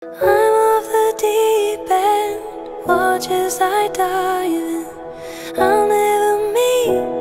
I'm off the deep end, watch as I dive in. I'll never meet.